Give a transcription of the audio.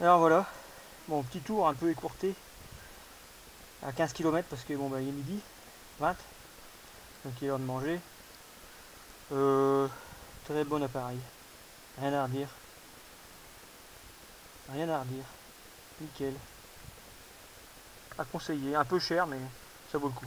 Alors voilà, mon petit tour un peu écourté à 15 km parce que bon bah il est midi 20 donc il est l'heure de manger. Euh, très bon appareil, rien à redire. Rien à redire. Nickel. À conseiller, un peu cher mais ça vaut le coup.